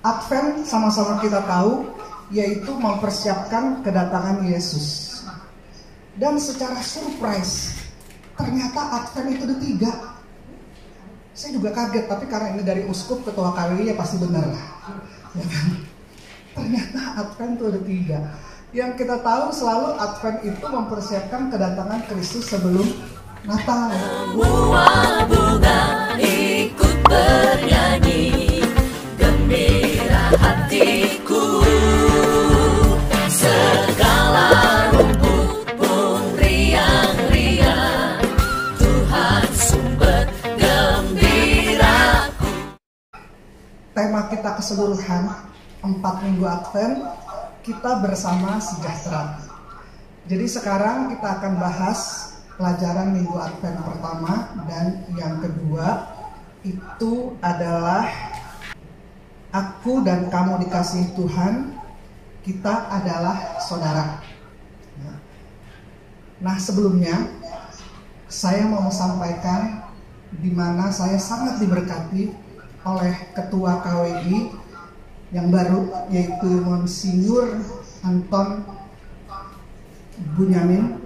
Advent sama-sama kita tahu yaitu mempersiapkan kedatangan Yesus. Dan secara surprise, ternyata Advent itu ada tiga. Saya juga kaget, tapi karena ini dari uskup ketua KWI ya pasti benar lah. Ya kan? Ternyata Advent itu ada tiga. Yang kita tahu selalu Advent itu mempersiapkan kedatangan Kristus sebelum Natal. Semua bunga Tema kita keseluruhan empat minggu Advent kita bersama sejahtera. Jadi sekarang kita akan bahas pelajaran minggu Advent pertama dan yang kedua itu adalah aku dan kamu dikasih Tuhan, kita adalah saudara. Nah sebelumnya saya mau sampaikan di mana saya sangat diberkati oleh ketua KWI yang baru yaitu Monsinyur Anton Bunyamin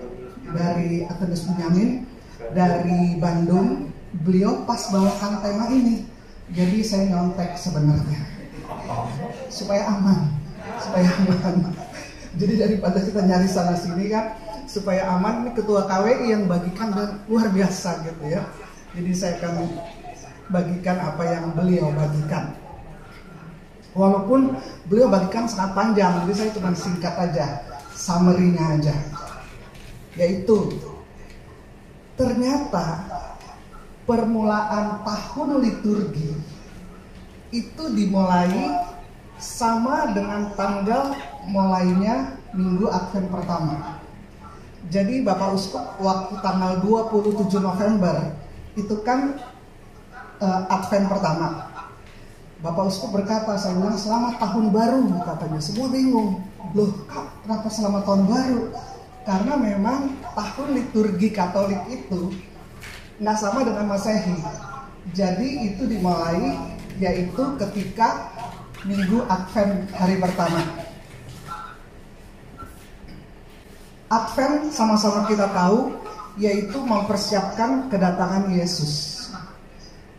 dari Atenes Bunyamin dari Bandung. Beliau pas bawakan tema ini. Jadi saya nyontek sebenarnya. Supaya aman. Supaya aman. Jadi daripada kita nyari sana sini kan supaya aman ini ketua KWI yang bagikan dan luar biasa gitu ya. Jadi saya akan bagikan apa yang beliau bagikan walaupun beliau bagikan sangat panjang jadi saya cuma singkat aja summary-nya aja yaitu ternyata permulaan tahun liturgi itu dimulai sama dengan tanggal mulainya minggu Advent pertama. Jadi Bapak Uskup waktu tanggal 27 November itu kan uh, Advent pertama. Bapak Uskup berkata, saya bilang selamat tahun baru katanya. Semua bingung. Loh, kenapa selamat tahun baru? Karena memang tahun liturgi Katolik itu nggak sama dengan Masehi. Jadi itu dimulai yaitu ketika Minggu Advent hari pertama. Advent sama-sama kita tahu yaitu mempersiapkan kedatangan Yesus.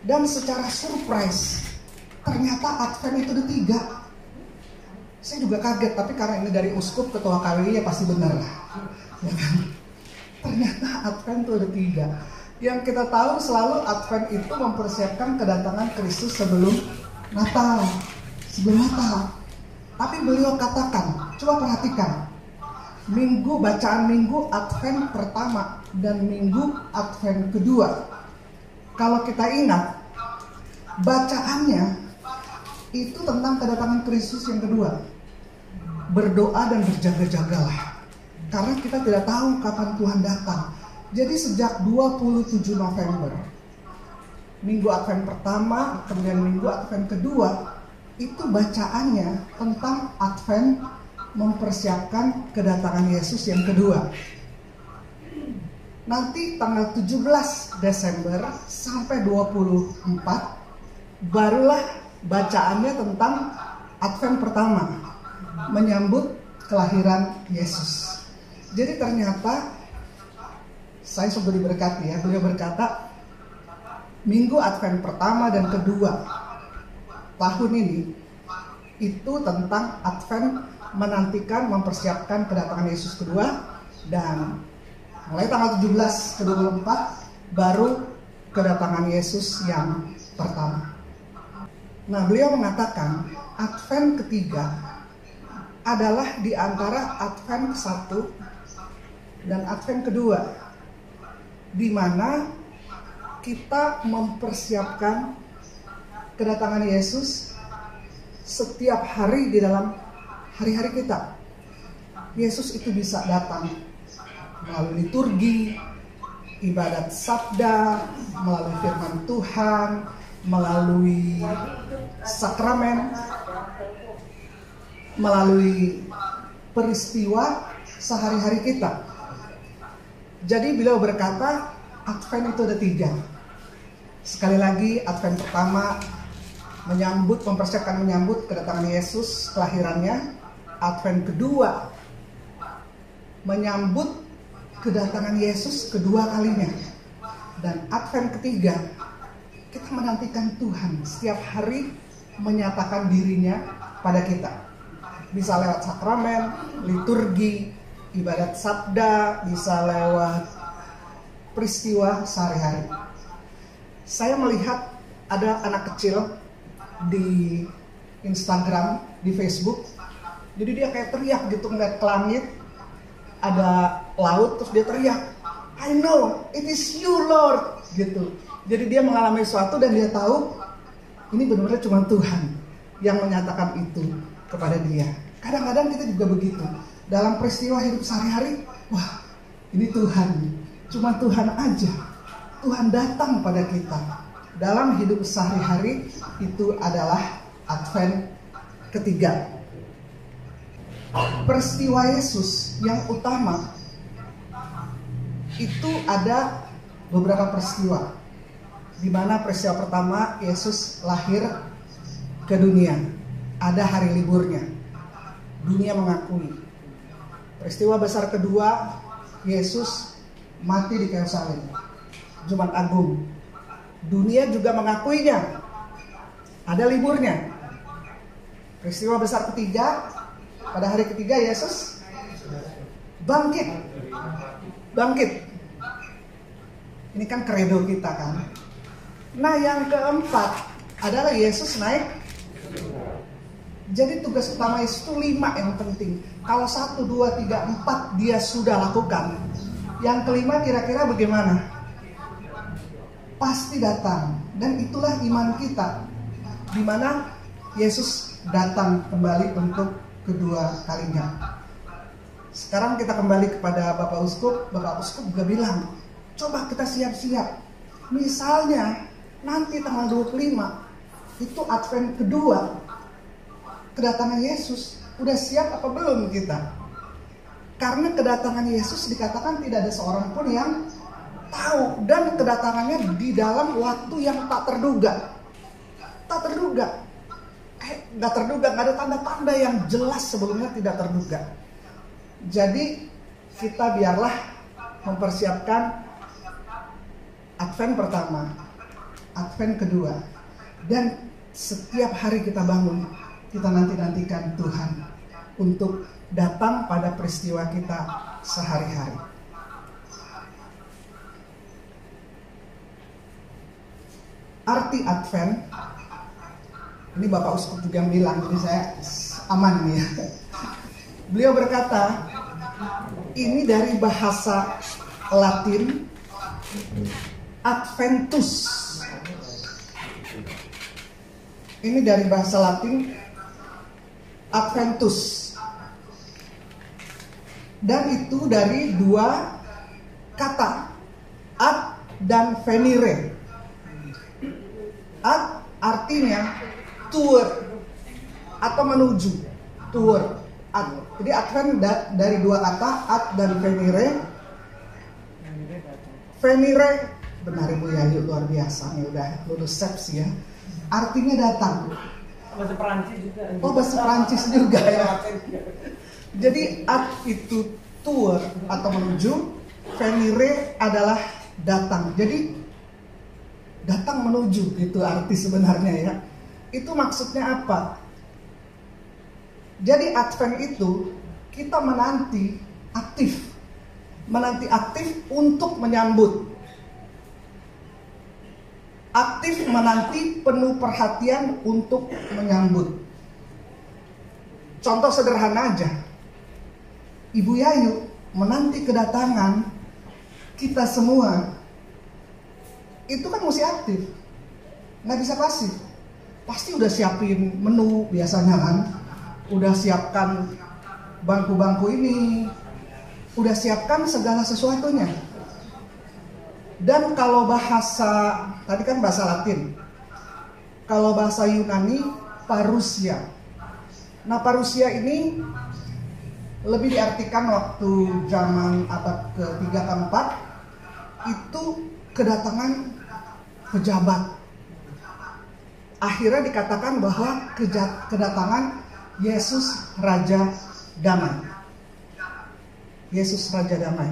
Dan secara surprise, ternyata Advent itu ada tiga. Saya juga kaget, tapi karena ini dari uskup ketua KWI ya pasti benar lah. Ya kan? Ternyata Advent itu ada tiga. Yang kita tahu selalu Advent itu mempersiapkan kedatangan Kristus sebelum Natal. Sebelum Natal. Tapi beliau katakan, coba perhatikan. Minggu bacaan minggu Advent pertama dan minggu Advent kedua. Kalau kita ingat, bacaannya itu tentang kedatangan Kristus yang kedua. Berdoa dan berjaga-jagalah. Karena kita tidak tahu kapan Tuhan datang. Jadi sejak 27 November, minggu Advent pertama, kemudian minggu Advent kedua, itu bacaannya tentang Advent mempersiapkan kedatangan Yesus yang kedua. Nanti tanggal 17 Desember sampai 24 barulah bacaannya tentang Advent pertama menyambut kelahiran Yesus. Jadi ternyata saya sudah diberkati ya. Beliau berkata minggu Advent pertama dan kedua tahun ini itu tentang Advent menantikan mempersiapkan kedatangan Yesus kedua dan mulai tanggal 17 ke 24 baru kedatangan Yesus yang pertama. Nah, beliau mengatakan Advent ketiga adalah di antara Advent satu dan Advent kedua di mana kita mempersiapkan kedatangan Yesus setiap hari di dalam hari-hari kita. Yesus itu bisa datang melalui liturgi, ibadat sabda, melalui firman Tuhan, melalui sakramen, melalui peristiwa sehari-hari kita. Jadi beliau berkata, Advent itu ada tiga. Sekali lagi, Advent pertama menyambut mempersiapkan menyambut kedatangan Yesus kelahirannya Advent kedua menyambut kedatangan Yesus kedua kalinya dan Advent ketiga menantikan Tuhan setiap hari menyatakan dirinya pada kita bisa lewat sakramen liturgi ibadat sabda bisa lewat peristiwa sehari-hari saya melihat ada anak kecil di Instagram, di Facebook. Jadi dia kayak teriak gitu ngeliat ke langit, ada laut terus dia teriak, I know it is you Lord gitu. Jadi dia mengalami sesuatu dan dia tahu ini benar-benar cuma Tuhan yang menyatakan itu kepada dia. Kadang-kadang kita juga begitu. Dalam peristiwa hidup sehari-hari, wah ini Tuhan, cuma Tuhan aja. Tuhan datang pada kita dalam hidup sehari-hari itu adalah Advent ketiga. Peristiwa Yesus yang utama itu ada beberapa peristiwa. Di mana peristiwa pertama Yesus lahir ke dunia. Ada hari liburnya. Dunia mengakui. Peristiwa besar kedua Yesus mati di kayu salib. Jumat Agung dunia juga mengakuinya. Ada liburnya. Peristiwa besar ketiga, pada hari ketiga Yesus bangkit. Bangkit. Ini kan kredo kita kan. Nah yang keempat adalah Yesus naik. Jadi tugas utama Yesus itu lima yang penting. Kalau satu, dua, tiga, empat dia sudah lakukan. Yang kelima kira-kira bagaimana? pasti datang dan itulah iman kita di mana Yesus datang kembali untuk kedua kalinya. Sekarang kita kembali kepada Bapak Uskup, Bapak Uskup juga bilang, coba kita siap-siap. Misalnya nanti tanggal 25 itu Advent kedua kedatangan Yesus, udah siap apa belum kita? Karena kedatangan Yesus dikatakan tidak ada seorang pun yang tahu dan kedatangannya di dalam waktu yang tak terduga. Tak terduga. Eh, nggak terduga, nggak ada tanda-tanda yang jelas sebelumnya tidak terduga. Jadi kita biarlah mempersiapkan Advent pertama, Advent kedua, dan setiap hari kita bangun, kita nanti-nantikan Tuhan untuk datang pada peristiwa kita sehari-hari. arti Advent ini Bapak Uskup juga bilang jadi saya aman nih. Ya beliau berkata ini dari bahasa Latin Adventus ini dari bahasa Latin Adventus dan itu dari dua kata ad dan venire Ad artinya tour atau menuju tour. Ad. Jadi advent da dari dua kata ad dan venire. Venire benar Ibu Yayu luar biasa nih udah lulus sepsi ya. Artinya datang. Bahasa Perancis juga. Oh bahasa Perancis juga ya. Jadi ad itu tour atau menuju, venire adalah datang. Jadi datang menuju itu arti sebenarnya ya. Itu maksudnya apa? Jadi Advent itu kita menanti aktif. Menanti aktif untuk menyambut. Aktif menanti penuh perhatian untuk menyambut. Contoh sederhana aja. Ibu Yayu menanti kedatangan kita semua. Itu kan mesti aktif. Nggak bisa pasif. Pasti udah siapin menu biasanya kan. Udah siapkan bangku-bangku ini. Udah siapkan segala sesuatunya dan kalau bahasa tadi kan bahasa Latin kalau bahasa Yunani parusia nah parusia ini lebih diartikan waktu zaman abad ke-3 ke-4 itu kedatangan pejabat akhirnya dikatakan bahwa kedatangan Yesus Raja Damai. Yesus Raja Damai.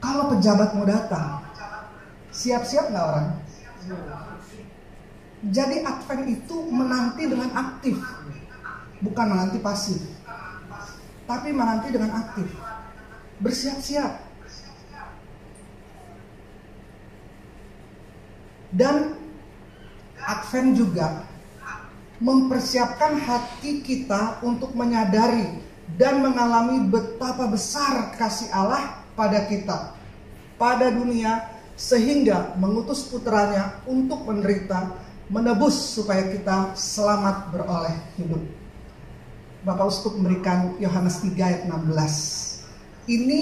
Kalau pejabat mau datang, siap-siap nggak orang? Jadi Advent itu menanti dengan aktif, bukan menanti pasif, tapi menanti dengan aktif, bersiap-siap. Dan Advent juga mempersiapkan hati kita untuk menyadari dan mengalami betapa besar kasih Allah pada kita, pada dunia, sehingga mengutus putranya untuk menderita, menebus supaya kita selamat beroleh hidup. Bapak Uskup memberikan Yohanes 3 ayat 16. Ini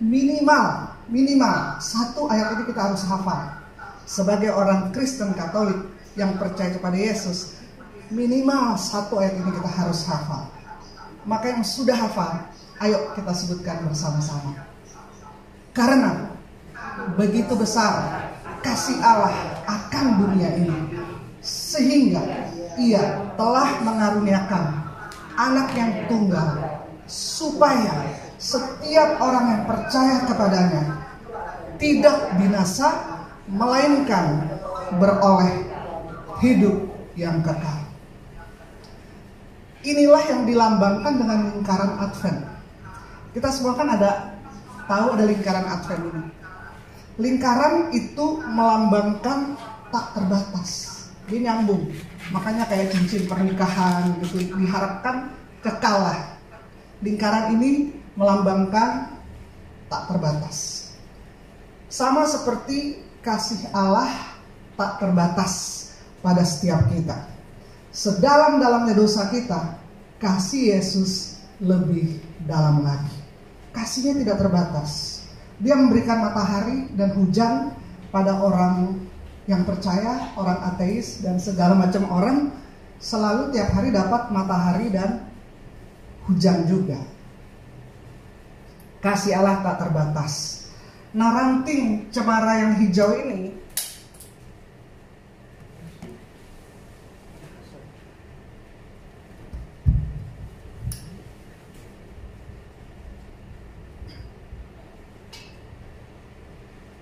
minimal, minimal satu ayat ini kita harus hafal. Sebagai orang Kristen Katolik yang percaya kepada Yesus, minimal satu ayat ini kita harus hafal. Maka yang sudah hafal, ayo kita sebutkan bersama-sama. Karena begitu besar kasih Allah akan dunia ini, sehingga Ia telah mengaruniakan anak yang tunggal, supaya setiap orang yang percaya kepadanya tidak binasa, melainkan beroleh hidup yang kekal. Inilah yang dilambangkan dengan lingkaran Advent. Kita semua kan ada tahu ada lingkaran Advent ini. Lingkaran itu melambangkan tak terbatas. Dia nyambung. Makanya kayak cincin pernikahan gitu diharapkan kekal lah. Lingkaran ini melambangkan tak terbatas. Sama seperti kasih Allah tak terbatas pada setiap kita. Sedalam-dalamnya dosa kita, kasih Yesus lebih dalam lagi. Kasihnya tidak terbatas. Dia memberikan matahari dan hujan pada orang yang percaya, orang ateis, dan segala macam orang selalu tiap hari dapat matahari dan hujan juga. Kasih Allah tak terbatas. Nah ranting cemara yang hijau ini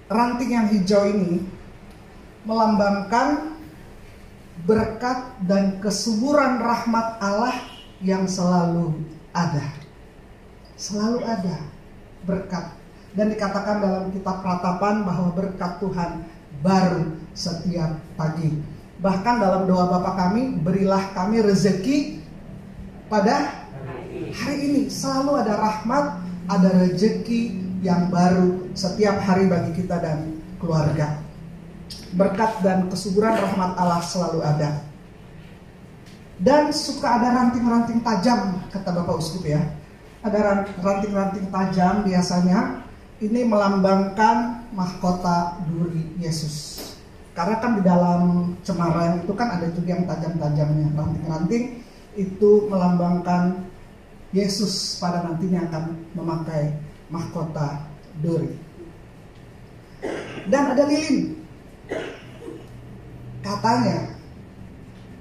ranting yang hijau ini melambangkan berkat dan kesuburan rahmat Allah yang selalu ada. Selalu ada berkat. Dan dikatakan dalam kitab ratapan bahwa berkat Tuhan baru setiap pagi. Bahkan dalam doa Bapa kami, berilah kami rezeki pada hari ini. Selalu ada rahmat, ada rezeki yang baru setiap hari bagi kita dan keluarga. Berkat dan kesuburan rahmat Allah selalu ada. Dan suka ada ranting-ranting tajam, kata Bapak Uskup ya. Ada ranting-ranting tajam biasanya ini melambangkan mahkota duri Yesus. Karena kan di dalam cemara itu kan ada juga yang tajam-tajamnya. Ranting-ranting itu melambangkan Yesus pada nantinya akan memakai mahkota duri. Dan ada lilin. Katanya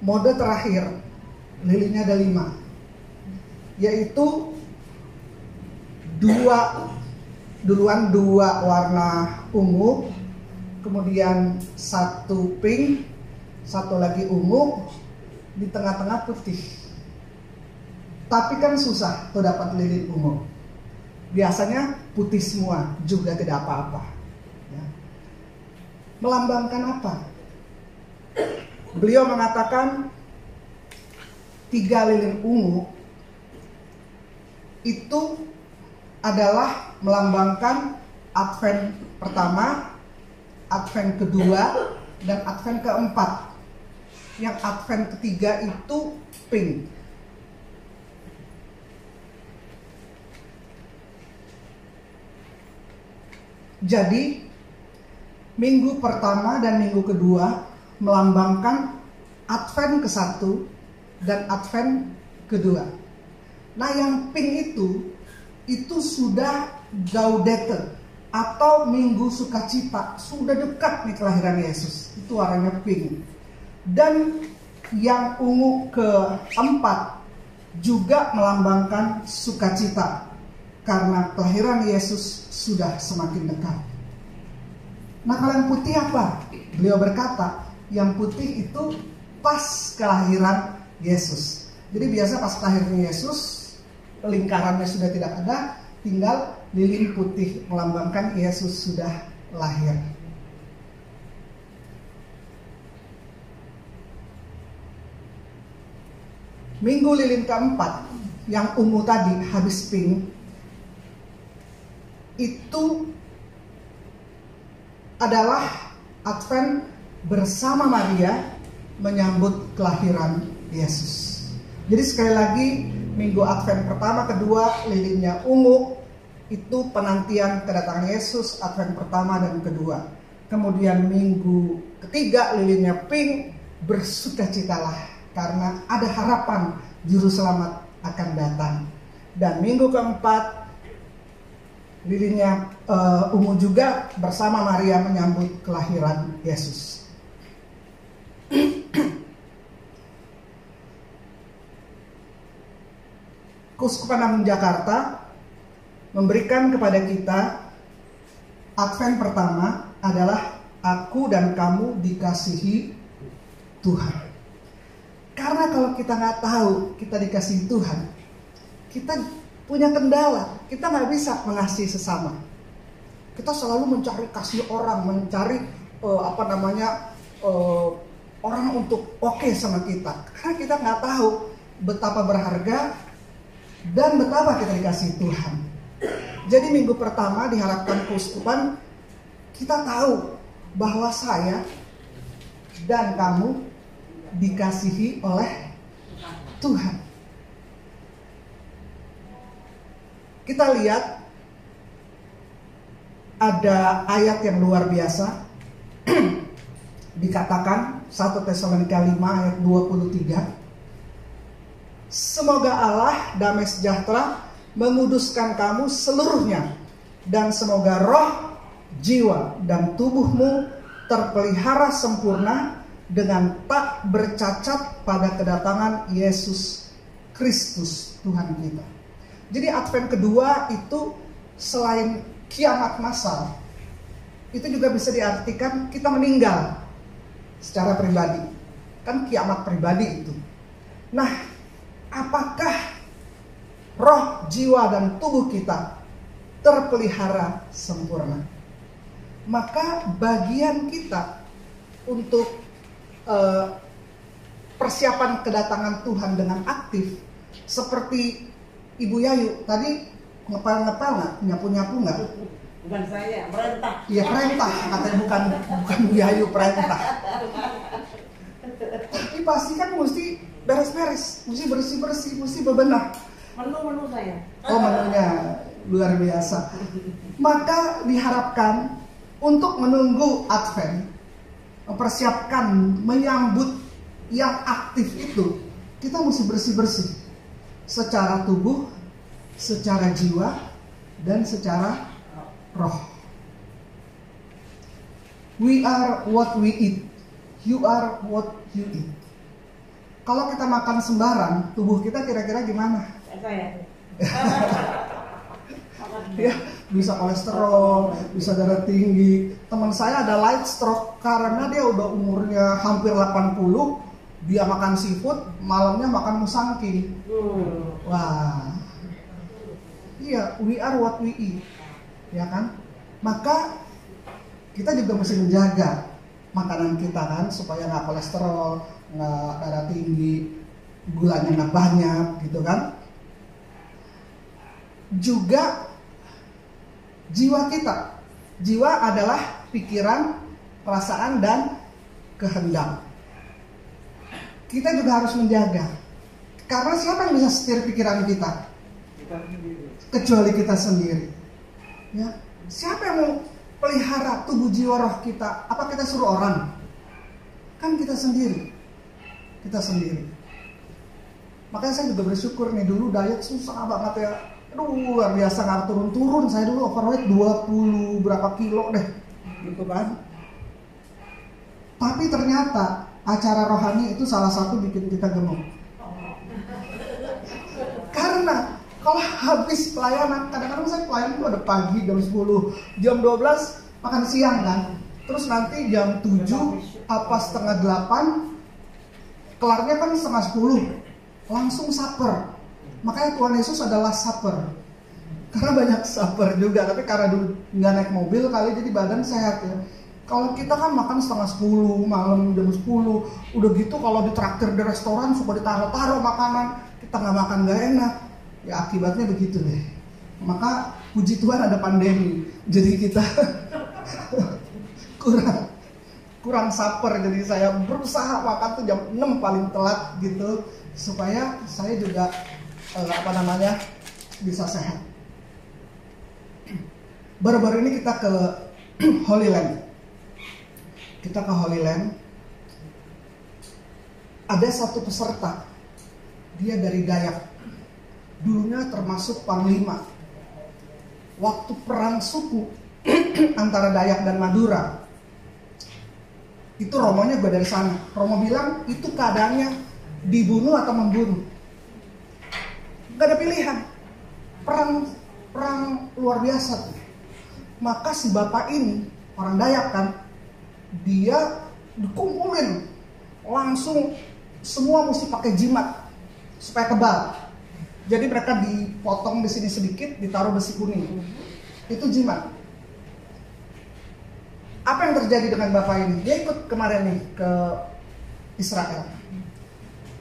mode terakhir lilinnya ada lima, yaitu dua duluan dua warna ungu, kemudian satu pink, satu lagi ungu, di tengah-tengah putih. Tapi kan susah tuh dapat lilin ungu biasanya putih semua juga tidak apa-apa. Ya. Melambangkan apa? Beliau mengatakan tiga lilin ungu itu adalah melambangkan Advent pertama, Advent kedua, dan Advent keempat. Yang Advent ketiga itu pink. Jadi minggu pertama dan minggu kedua melambangkan Advent ke satu dan Advent kedua. Nah yang pink itu itu sudah Gaudete atau Minggu Sukacita sudah dekat nih kelahiran Yesus itu warnanya pink. Dan yang ungu keempat juga melambangkan sukacita karena kelahiran Yesus sudah semakin dekat. Nah kalau yang putih apa? Beliau berkata, yang putih itu pas kelahiran Yesus. Jadi biasa pas kelahiran Yesus, lingkarannya sudah tidak ada, tinggal lilin putih melambangkan Yesus sudah lahir. Minggu lilin keempat yang ungu tadi habis pink itu adalah Advent bersama Maria menyambut kelahiran Yesus. Jadi sekali lagi minggu Advent pertama, kedua lilinnya ungu itu penantian kedatangan Yesus Advent pertama dan kedua. Kemudian minggu ketiga lilinnya pink bersukacitalah karena ada harapan juru selamat akan datang. Dan minggu keempat lilinnya uh, ungu juga bersama Maria menyambut kelahiran Yesus. Kuskupan Agung Jakarta memberikan kepada kita Advent pertama adalah aku dan kamu dikasihi Tuhan. Karena kalau kita nggak tahu kita dikasihi Tuhan, kita punya kendala, kita nggak bisa mengasihi sesama. Kita selalu mencari kasih orang, mencari uh, apa namanya uh, orang untuk oke okay sama kita, karena kita nggak tahu betapa berharga dan betapa kita dikasih Tuhan. Jadi minggu pertama diharapkan keuskupan kita tahu bahwa saya dan kamu dikasihi oleh Tuhan. Kita lihat ada ayat yang luar biasa dikatakan 1 Tesalonika 5 ayat 23 Semoga Allah damai sejahtera menguduskan kamu seluruhnya dan semoga roh, jiwa dan tubuhmu terpelihara sempurna dengan tak bercacat pada kedatangan Yesus Kristus Tuhan kita. Jadi Advent kedua itu selain kiamat massal, itu juga bisa diartikan kita meninggal secara pribadi. Kan kiamat pribadi itu. Nah, apakah roh, jiwa, dan tubuh kita terpelihara sempurna? Maka bagian kita untuk uh, persiapan kedatangan Tuhan dengan aktif seperti Ibu Yayu tadi ngepel-ngepel nggak, nyapu-nyapu nggak? Bukan saya, merentah. Iya perintah, katanya bukan bukan Bu Yayu perintah. Tapi pasti kan mesti beres-beres, mesti bersih-bersih, mesti bebenah. Menu-menu saya. Oh menunya luar biasa. Maka diharapkan untuk menunggu Advent, mempersiapkan, menyambut yang aktif itu, kita mesti bersih-bersih secara tubuh, secara jiwa, dan secara roh. We are what we eat. You are what you eat. Kalau kita makan sembarang, tubuh kita kira-kira gimana? Saya. Ya, bisa kolesterol, bisa darah tinggi. Teman saya ada light stroke karena dia udah umurnya hampir 80, dia makan seafood, malamnya makan musangking. Hmm. Wah. Iya, we are what we eat. Ya kan? Maka kita juga mesti menjaga makanan kita kan supaya nggak kolesterol, nggak darah tinggi, gulanya nggak banyak gitu kan. Juga jiwa kita. Jiwa adalah pikiran, perasaan dan kehendak. Kita juga harus menjaga. Karena siapa yang bisa setir pikiran kita? Kita sendiri. kecuali kita sendiri. Ya, siapa yang mau pelihara tubuh jiwa roh kita? Apa kita suruh orang? Kan kita sendiri. Kita sendiri. Makanya saya juga bersyukur nih dulu diet susah banget ya. Aduh luar biasa nggak turun-turun. Saya dulu overweight 20 berapa kilo deh. Gitu kan. Tapi ternyata acara rohani itu salah satu bikin kita gemuk. Karena kalau habis pelayanan, kadang-kadang saya pelayanan itu ada pagi jam 10, jam 12 makan siang kan. Terus nanti jam 7 apa setengah 8 kelarnya kan setengah 10 langsung supper makanya Tuhan Yesus adalah supper karena banyak supper juga tapi karena dulu nggak naik mobil kali jadi badan sehat ya kalau kita kan makan setengah 10 malam jam 10 udah gitu kalau ditraktir di restoran suka ditaruh-taruh makanan. Kita nggak makan nggak enak. Ya akibatnya begitu deh. Maka puji Tuhan ada pandemi. Jadi kita kurang kurang saper jadi saya berusaha makan tuh jam 6 paling telat gitu. Supaya saya juga eh, apa namanya bisa sehat. Baru-baru ini kita ke Holy Land. Kita ke Holy Land. Ada satu peserta. Dia dari Dayak. Dulunya termasuk panglima. Waktu perang suku antara Dayak dan Madura, itu Romonya gue dari sana. Romo bilang itu keadaannya dibunuh atau membunuh. Gak ada pilihan. Perang perang luar biasa tuh. Maka si bapak ini orang Dayak kan, dia dikumpulin langsung semua mesti pakai jimat supaya kebal. Jadi mereka dipotong di sini sedikit, ditaruh besi kuning. Itu jimat apa yang terjadi dengan bapak ini? Dia ikut kemarin nih ke Israel.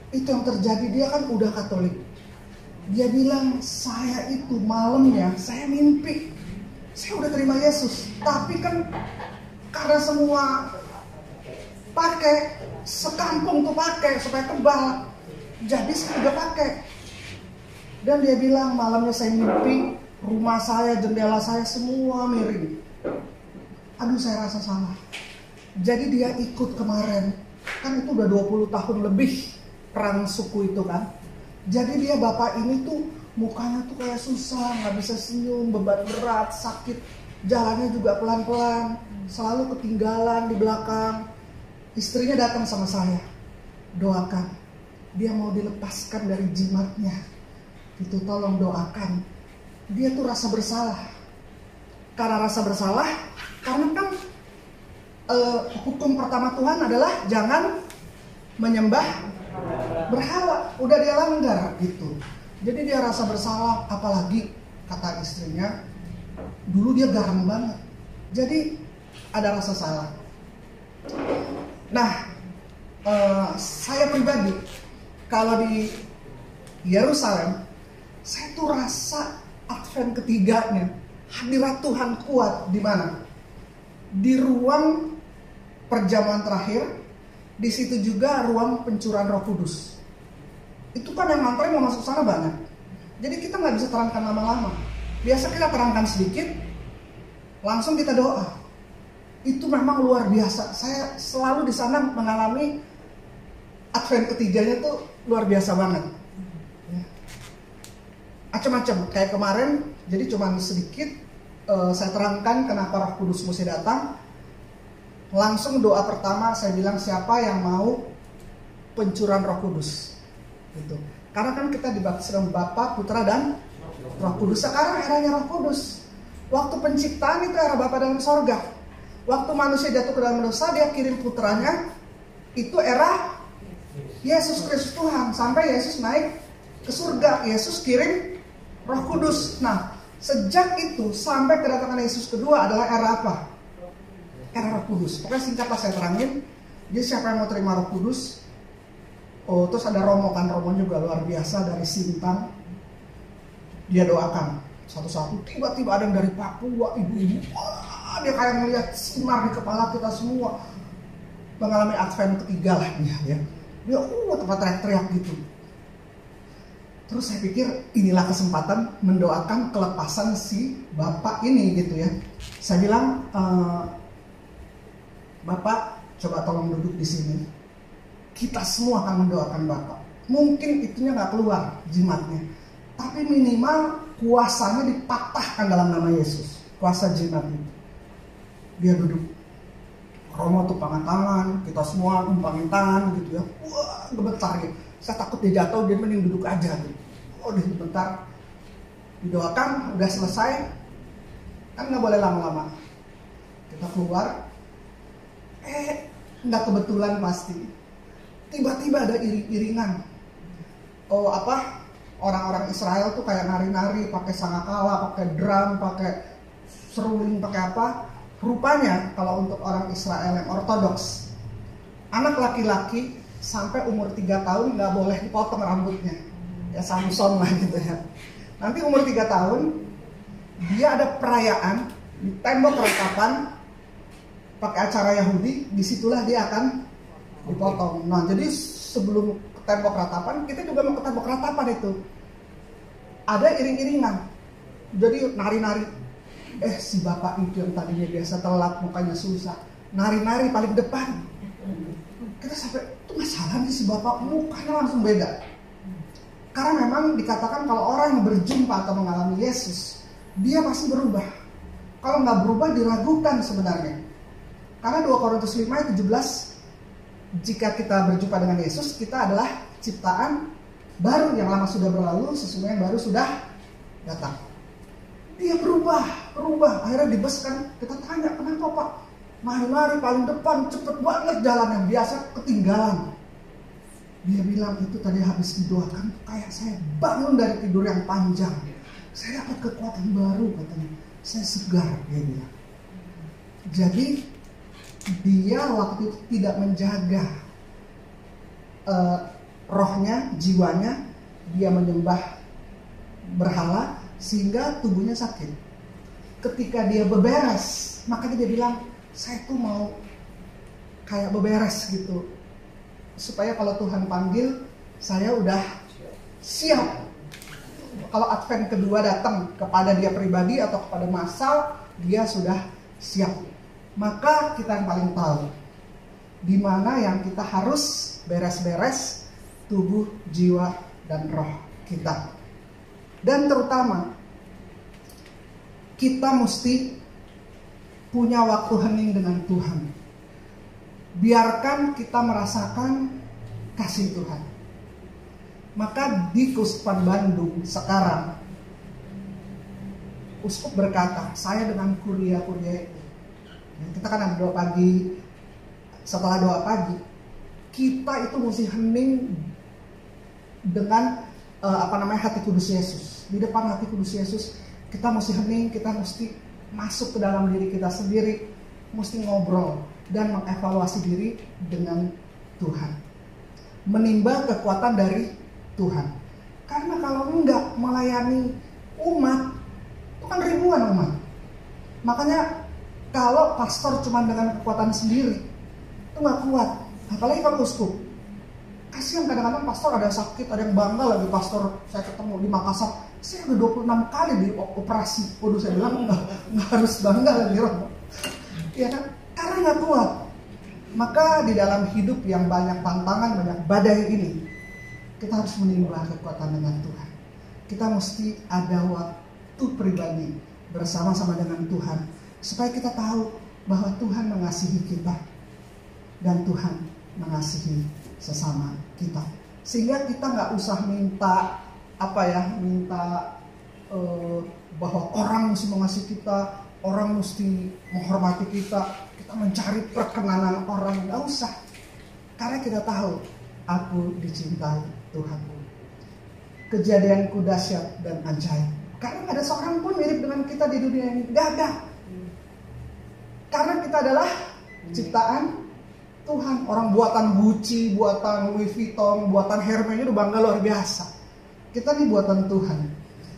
Itu yang terjadi dia kan udah Katolik. Dia bilang saya itu malamnya saya mimpi saya udah terima Yesus, tapi kan karena semua pakai sekampung tuh pakai supaya kebal, jadi juga pakai. Dan dia bilang malamnya saya mimpi rumah saya, jendela saya semua miring aduh saya rasa salah. Jadi dia ikut kemarin, kan itu udah 20 tahun lebih perang suku itu kan. Jadi dia bapak ini tuh mukanya tuh kayak susah, nggak bisa senyum, beban berat, sakit, jalannya juga pelan-pelan, selalu ketinggalan di belakang. Istrinya datang sama saya, doakan, dia mau dilepaskan dari jimatnya. Itu tolong doakan. Dia tuh rasa bersalah. Karena rasa bersalah, karena kan eh, hukum pertama Tuhan adalah jangan menyembah berhala. Udah dia langgar gitu. Jadi dia rasa bersalah, apalagi kata istrinya, dulu dia garang banget. Jadi ada rasa salah. Nah, eh, saya pribadi kalau di Yerusalem, saya tuh rasa Advent ketiganya hadirat Tuhan kuat di mana? di ruang perjamuan terakhir, di situ juga ruang pencurahan Roh Kudus. Itu kan yang mantra mau masuk sana banyak. Jadi kita nggak bisa terangkan lama-lama. Biasa kita terangkan sedikit, langsung kita doa. Itu memang luar biasa. Saya selalu di sana mengalami Advent ketiganya tuh luar biasa banget. Ya. Macam-macam. Kayak kemarin, jadi cuman sedikit eh, saya terangkan kenapa Roh Kudus mesti datang. Langsung doa pertama saya bilang siapa yang mau pencurahan Roh Kudus. Gitu. Karena kan kita dibaptis dalam Bapa, Putra dan Roh Kudus. Sekarang eranya Roh Kudus. Waktu penciptaan itu era Bapa dalam sorga. Waktu manusia jatuh ke dalam dosa, dia kirim putranya. Itu era Yesus Kristus Tuhan. Sampai Yesus naik ke surga. Yesus kirim Roh Kudus. Nah, sejak itu sampai kedatangan Yesus kedua adalah era apa? Era Roh Kudus. Pokoknya singkatlah saya terangin. Jadi siapa yang mau terima Roh Kudus? Oh, terus ada Romo kan, Romo juga luar biasa dari Sintang. Dia doakan satu-satu. Tiba-tiba ada yang dari Papua, ibu-ibu. Wah, dia kayak melihat sinar di kepala kita semua. Mengalami Advent ketiga lah dia ya. Dia uh tempat teriak-teriak gitu. Terus saya pikir inilah kesempatan mendoakan kelepasan si bapak ini gitu ya. Saya bilang, e, bapak coba tolong duduk di sini. Kita semua akan mendoakan bapak. Mungkin itunya nggak keluar jimatnya, tapi minimal kuasanya dipatahkan dalam nama Yesus. Kuasa jimat itu. Dia duduk. Romo tumpangan tangan, kita semua tumpangin tangan gitu ya. Wah, gemetar gitu. Saya takut dia jatuh, dia mending duduk aja gitu. Oh, dia sebentar didoakan, udah selesai. Kan nggak boleh lama-lama. Kita keluar, eh nggak kebetulan pasti. Tiba-tiba ada iring-iringan. Oh apa? Orang-orang Israel tuh kayak nari-nari, pakai sangakala, pakai drum, pakai seruling, pakai apa? Rupanya kalau untuk orang Israel yang ortodoks, anak laki-laki sampai umur 3 tahun nggak boleh dipotong rambutnya. Ya Samson lah gitu ya. Nanti umur 3 tahun dia ada perayaan di tembok ratapan pakai acara Yahudi, di situlah dia akan dipotong. Nah jadi sebelum tembok ratapan kita juga mau ke tembok ratapan itu. Ada iring-iringan. Jadi nari-nari. Eh si bapak itu yang tadinya biasa telat mukanya susah nari-nari paling depan. Kita sampai itu masalah nih si bapak mukanya langsung beda. Karena memang dikatakan kalau orang yang berjumpa atau mengalami Yesus dia pasti berubah. Kalau nggak berubah diragukan sebenarnya. Karena 2 Korintus 5 ayat 17 jika kita berjumpa dengan Yesus kita adalah ciptaan baru yang lama sudah berlalu sesungguhnya yang baru sudah datang dia berubah, berubah. Akhirnya di bus kan kita tanya, kenapa pak? Mari-mari paling depan, cepet banget jalan yang biasa ketinggalan. Dia bilang itu tadi habis didoakan, kayak saya bangun dari tidur yang panjang. Saya dapat kekuatan baru katanya. Saya segar, dia bilang. Jadi dia waktu itu tidak menjaga eh, rohnya, jiwanya, dia menyembah berhala, sehingga tubuhnya sakit. Ketika dia beberes, makanya dia bilang, saya tuh mau kayak beberes gitu. Supaya kalau Tuhan panggil, saya udah siap. Kalau Advent kedua datang kepada dia pribadi atau kepada massal, dia sudah siap. Maka kita yang paling tahu di mana yang kita harus beres-beres tubuh, jiwa, dan roh kita. Dan terutama kita mesti punya waktu hening dengan Tuhan. Biarkan kita merasakan kasih Tuhan. Maka di Kuspan Bandung sekarang Uskup berkata, saya dengan kuria-kuria. Kita kan ada doa pagi, setelah doa pagi, kita itu mesti hening dengan uh, apa namanya hati kudus Yesus. Di depan hati kudus Yesus, kita mesti hening, kita mesti masuk ke dalam diri kita sendiri, mesti ngobrol dan mengevaluasi diri dengan Tuhan. Menimba kekuatan dari Tuhan. Karena kalau enggak melayani umat, itu kan ribuan umat. Makanya kalau pastor cuma dengan kekuatan sendiri, itu nggak kuat. Apalagi kalau uskup, kasihan kadang-kadang pastor ada sakit, ada yang bangga lagi pastor saya ketemu di Makassar. Saya udah 26 kali di operasi. Waduh saya bilang nggak, harus bangga lagi. Ya kan? Karena nggak kuat. Maka di dalam hidup yang banyak tantangan, banyak badai ini, kita harus menimba kekuatan dengan Tuhan. Kita mesti ada waktu pribadi bersama-sama dengan Tuhan. Supaya kita tahu bahwa Tuhan mengasihi kita. Dan Tuhan mengasihi sesama kita. Sehingga kita nggak usah minta apa ya minta eh, bahwa orang mesti mengasihi kita orang mesti menghormati kita. Kita mencari perkenanan orang nggak usah. Karena kita tahu aku dicintai Tuhan kejadianku dahsyat dan ajaib. Karena ada seorang pun mirip dengan kita di dunia ini. Ada karena kita adalah ciptaan Tuhan orang buatan Gucci, buatan Louis Vuitton, buatan Hermes itu bangga luar biasa. Kita nih buatan Tuhan.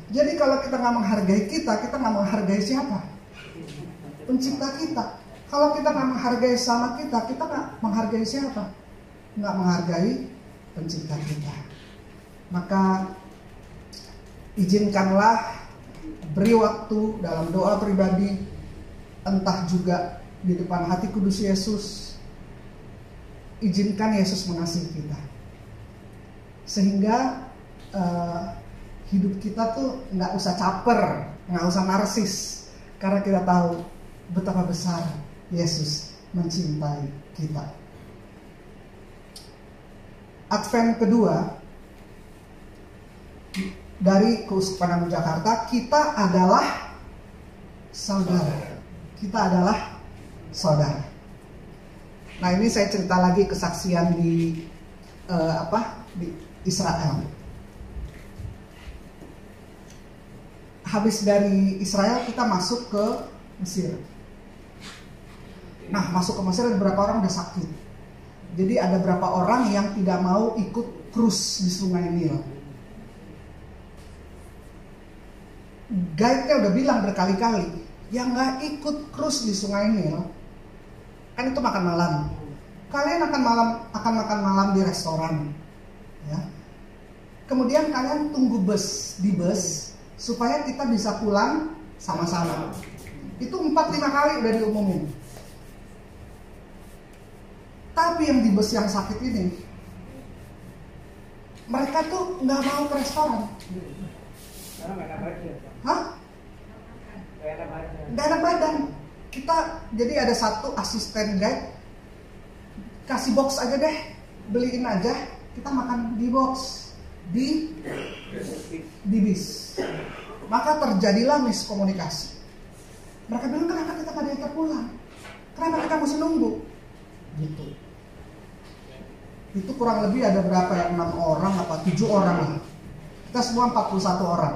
Jadi kalau kita nggak menghargai kita, kita nggak menghargai siapa? Pencipta kita. Kalau kita nggak menghargai sama kita, kita nggak menghargai siapa? Nggak menghargai pencipta kita. Maka izinkanlah beri waktu dalam doa pribadi, entah juga di depan hati kudus Yesus, izinkan Yesus mengasihi kita sehingga uh, hidup kita tuh nggak usah caper nggak usah narsis karena kita tahu betapa besar Yesus mencintai kita. Advent kedua dari Keuskupan Jakarta, kita adalah saudara. Kita adalah saudara. Nah ini saya cerita lagi kesaksian di eh, apa di Israel. Habis dari Israel kita masuk ke Mesir. Nah masuk ke Mesir ada beberapa orang udah sakit. Jadi ada beberapa orang yang tidak mau ikut cruise di Sungai Nil. Guide-nya udah bilang berkali-kali, yang nggak ikut cruise di Sungai Nil, kan itu makan malam. Kalian akan malam akan makan malam di restoran, ya. Kemudian kalian tunggu bus di bus supaya kita bisa pulang sama-sama. Itu empat lima kali udah diumumin. Tapi yang di bus yang sakit ini, mereka tuh nggak mau ke restoran. Hah? Nggak enak badan. Kita jadi ada satu asisten guide kasih box aja deh, beliin aja. Kita makan di box di di bis. Maka terjadilah miskomunikasi. Mereka bilang kenapa kita nggak diantar pulang? Kenapa kita mesti nunggu? Gitu. Itu kurang lebih ada berapa ya? enam orang apa tujuh orang lah. Kita semua 41 orang.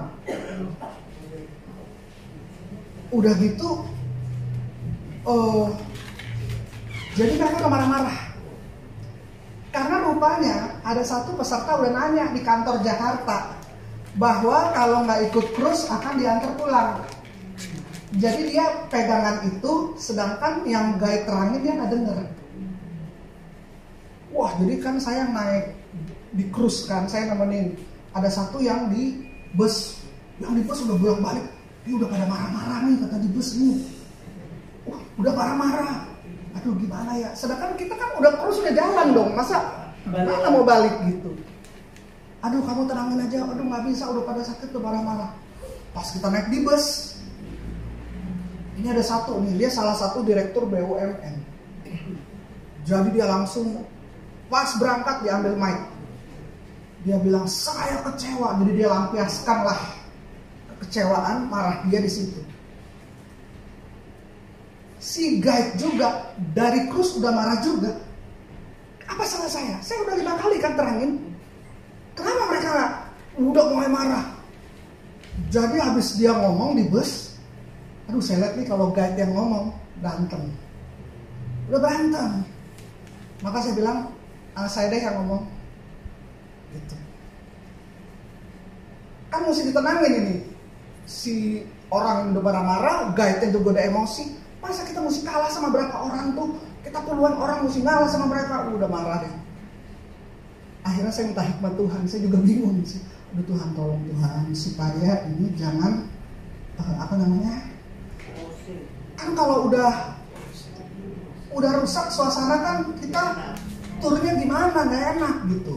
Udah gitu, eh jadi mereka udah marah-marah. Karena rupanya ada satu peserta udah nanya di kantor Jakarta bahwa kalau nggak ikut cruise akan diantar pulang. Jadi dia pegangan itu, sedangkan yang guide terangin dia nggak denger. Wah, jadi kan saya naik di cruise kan, saya nemenin. Ada satu yang di bus, yang di bus udah bolak balik, dia udah pada marah-marah nih kata di bus nih. Wah, udah marah-marah. Aduh gimana ya? Sedangkan kita kan udah cruise udah jalan dong, masa mana mau balik gitu? Aduh kamu tenangin aja, aduh nggak bisa, udah pada sakit udah marah-marah. Pas kita naik di bus, ini ada satu nih, dia salah satu direktur BUMN. Jadi dia langsung pas berangkat diambil mic. Dia bilang saya kecewa, jadi dia lampiaskan lah kekecewaan, marah dia di situ. Si guide juga dari cruise udah marah juga. Apa salah saya? Saya udah lima kali kan terangin. Kenapa mereka udah mulai marah? Jadi habis dia ngomong di bus, aduh saya lihat nih kalau guide yang ngomong berantem. Udah berantem. Maka saya bilang, ah, saya deh yang ngomong. Gitu. Kan mesti ditenangin ini. Si orang yang udah marah-marah, guide juga udah emosi. Masa kita mesti kalah sama berapa orang tuh? Kita puluhan orang mesti ngalah sama mereka. Udah marah deh. Akhirnya saya minta hikmat Tuhan. Saya juga bingung sih. Aduh Tuhan tolong Tuhan supaya ini jangan apa namanya? Kan kalau udah udah rusak suasana kan kita turunnya gimana nggak enak gitu.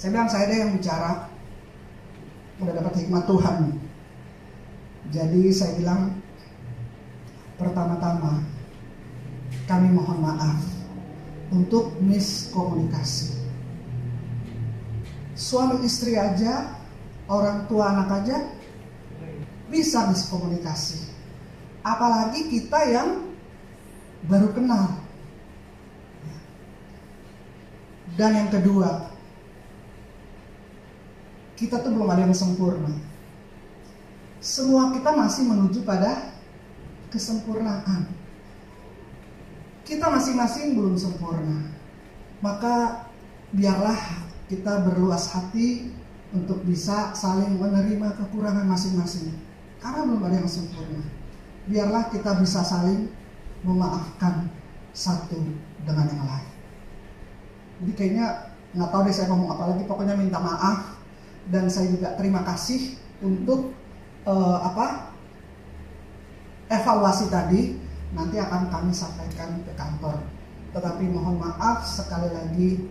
Saya bilang saya deh yang bicara. Udah dapat hikmat Tuhan. Jadi saya bilang pertama-tama kami mohon maaf untuk miskomunikasi. Suami istri aja, orang tua anak aja bisa miskomunikasi. Apalagi kita yang baru kenal. Dan yang kedua, kita tuh belum ada yang sempurna. Semua kita masih menuju pada kesempurnaan. Kita masing-masing belum sempurna. Maka biarlah kita berluas hati untuk bisa saling menerima kekurangan masing-masing. Karena belum ada yang sempurna. Biarlah kita bisa saling memaafkan satu dengan yang lain. Jadi kayaknya nggak tahu deh saya ngomong apa lagi. Pokoknya minta maaf dan saya juga terima kasih untuk eh, apa evaluasi tadi nanti akan kami sampaikan ke kantor. Tetapi mohon maaf sekali lagi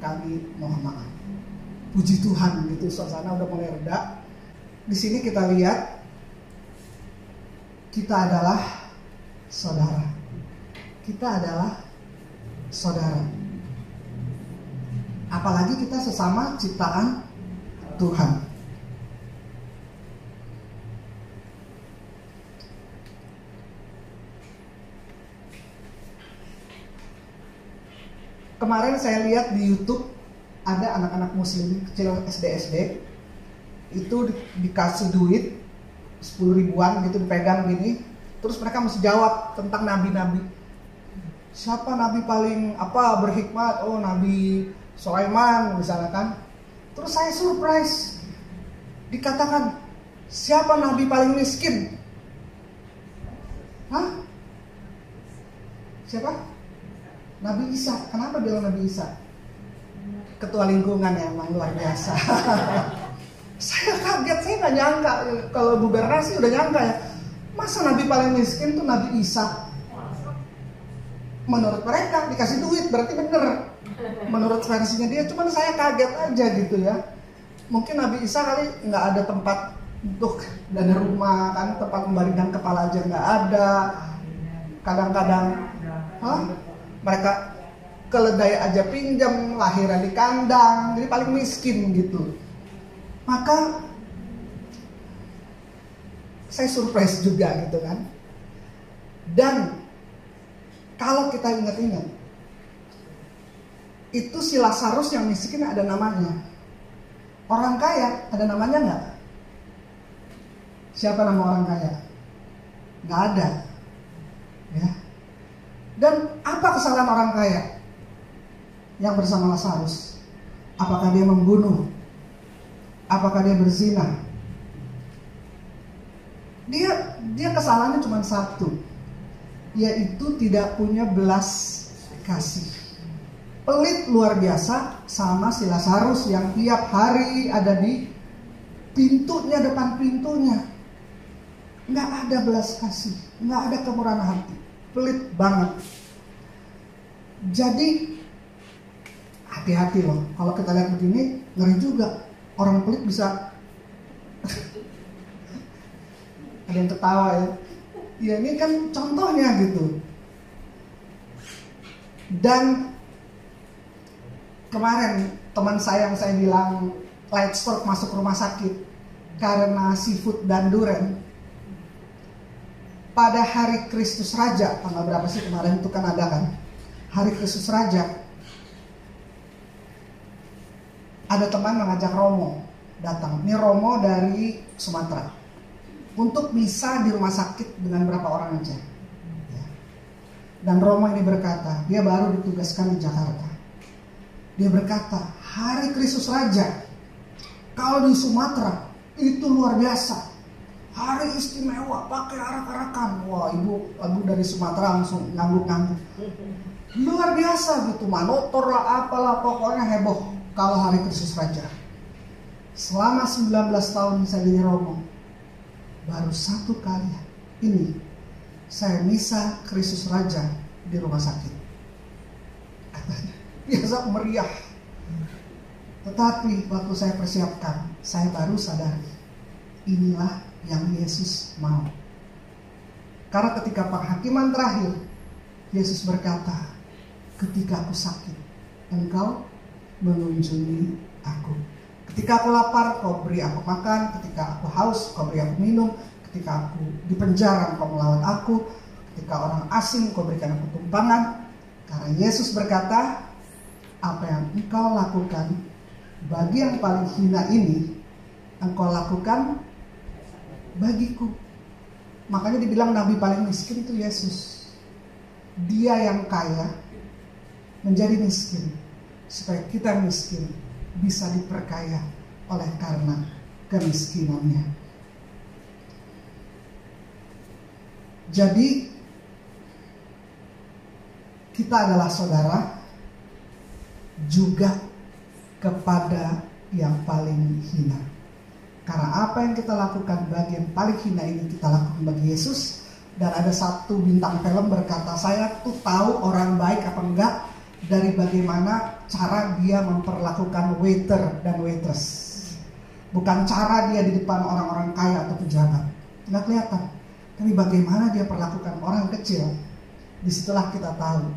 kami mohon maaf. Puji Tuhan gitu suasana udah mulai reda. Di sini kita lihat kita adalah saudara. kita adalah saudara. Apalagi kita sesama ciptaan Tuhan. Kemarin saya lihat di YouTube ada anak-anak muslim kecil SD-SD itu di- dikasih duit 10 ribuan gitu dipegang gini terus mereka mesti jawab tentang nabi-nabi. Siapa nabi paling apa berhikmat? Oh nabi Sulaiman misalnya kan terus saya surprise. Dikatakan siapa nabi paling miskin? Hah? siapa? Nabi Isa. Kenapa bilang Nabi Isa? Ketua lingkungan ya emang luar biasa. Saya kaget saya nggak nyangka. Kalau Bu udah nyangka ya. Masa nabi paling miskin tuh Nabi Isa menurut mereka dikasih duit berarti bener. Menurut versinya dia cuman saya kaget aja gitu ya. Mungkin Nabi Isa kali nggak ada tempat untuk dana rumah kan tempat membaringkan kepala aja nggak ada. Kadang-kadang Hah? mereka keledai aja pinjam lahiran di kandang jadi paling miskin gitu. Maka saya surprise juga gitu kan. Dan kalau kita ingat-ingat itu si Lazarus yang miskin ada namanya. Orang kaya ada namanya nggak? Siapa nama orang kaya? Nggak ada. Ya. Dan apa kesalahan orang kaya? Yang bersama Lazarus. Apakah dia membunuh? Apakah dia berzina? Dia dia kesalahannya cuma satu yaitu tidak punya belas kasih. Pelit luar biasa sama si Lazarus yang tiap hari ada di pintunya depan pintunya. Nggak ada belas kasih nggak ada kemurahan hati. Pelit banget. Jadi hati-hati loh. Kalau kita lihat begini ngeri juga. Orang pelit bisa ada yang ketawa ya ya ini kan contohnya gitu. Dan kemarin teman saya yang saya bilang light stroke masuk rumah sakit karena seafood dan duren pada hari Kristus Raja tanggal berapa sih kemarin? Itu kan ada kan? Hari Kristus Raja ada teman mengajak Romo datang. Ini Romo dari Sumatera untuk misa di rumah sakit dengan berapa orang aja. Ya. dan Romo ini berkata dia baru ditugaskan di Jakarta. Dia berkata hari Kristus Raja kalau di Sumatera itu luar biasa. Hari istimewa pakai arak-arakan. Wah ibu ibu dari Sumatera langsung ngangguk-ngangguk. Luar biasa gitu manotor lah apalah pokoknya heboh kalau hari Kristus Raja. Selama 19 tahun saya jadi Romo baru satu kali ini saya misa Kristus Raja di rumah sakit. Katanya biasa meriah. Tetapi waktu saya persiapkan saya baru sadari inilah yang Yesus mau. Karena ketika penghakiman terakhir Yesus berkata ketika aku sakit engkau mengunjungi aku ketika aku lapar kau beri aku makan. Ketika aku haus kau beri aku minum. Ketika aku di penjara kau melawat aku. Ketika orang asing kau berikan aku tumpangan. Karena Yesus berkata apa yang engkau lakukan bagi yang paling hina ini engkau lakukan bagiku. Makanya dibilang nabi paling miskin itu Yesus. Dia yang kaya menjadi miskin supaya kita miskin bisa diperkaya oleh karena kemiskinannya jadi kita adalah saudara juga kepada yang paling hina. Karena apa yang kita lakukan bagi yang paling hina ini kita lakukan bagi Yesus. Dan ada satu bintang film berkata, saya tuh tahu orang baik apa enggak dari bagaimana cara dia memperlakukan waiter dan waitress. Bukan cara dia di depan orang-orang kaya atau pejabat. Nggak kelihatan. Tapi bagaimana dia perlakukan orang kecil Di situlah kita tahu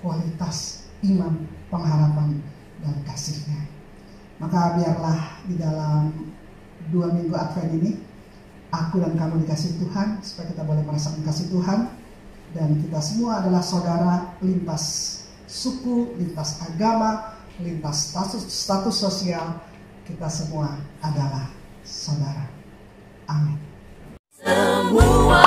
kualitas iman, pengharapan, dan kasihnya. Maka biarlah di dalam dua minggu Advent ini, aku dan kamu dikasih Tuhan, supaya kita boleh merasakan kasih Tuhan, dan kita semua adalah saudara lintas suku, lintas agama, lintas status, status sosial, kita semua adalah saudara. Amin. Semua